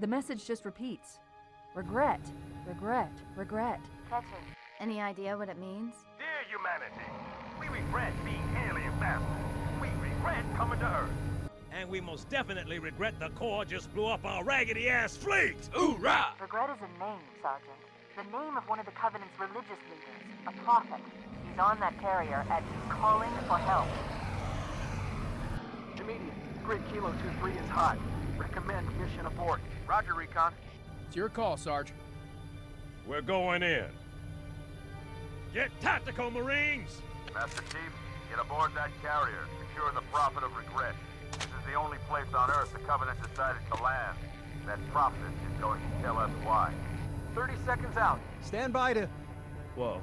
The message just repeats regret, regret, regret. Catcher, any idea what it means? Dear humanity, we regret being alien masters. We regret coming to Earth. And we most definitely regret the Corps just blew up our raggedy ass fleet! Hoorah! Regret is a name, Sergeant. The name of one of the Covenant's religious leaders, a prophet. He's on that carrier and he's calling for help. Immediate. Grid Kilo 2-3 is hot. Recommend mission abort. Roger, Recon. It's your call, Sarge. We're going in. Get tactical, Marines! Master Chief, get aboard that carrier. Secure the Prophet of Regret. This is the only place on Earth the Covenant decided to land. That prophet is going to tell us why. 30 seconds out. Stand by to... Whoa.